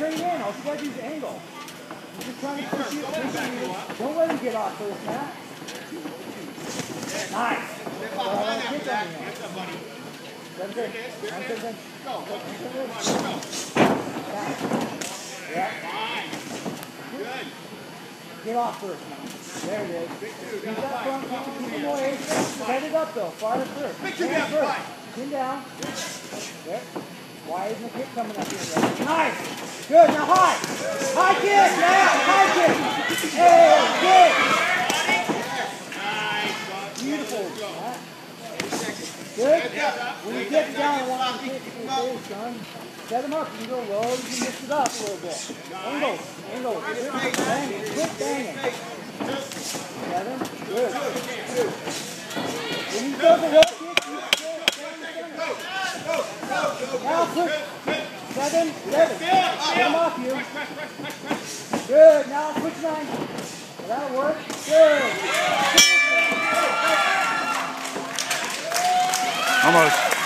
straight in. I'll slide you the angle. He's just trying to push you. Push you. Don't let him get off first, Matt. Nice. Get up, buddy. Go. Go. Go. Get off first, man. There it is. Keep that front, keep it keep it away. Set it up though, farther first. Chin down. There. Why isn't the kick coming up here? Right? Nice. Good. Now high. High kick. Yeah. High kick. Hey, good. Beautiful. Matt. Good. When you get down, I want you to kick your face, son. Set him up. You can go low. You can mix it up a little bit. Angle. Angle. Good. Banging. Quit banging. Seven. Good. When you go the hook kick, you stay Now push. Seven. Seven. Get him off you. Good. Now push nine. That'll work. Good. Almost.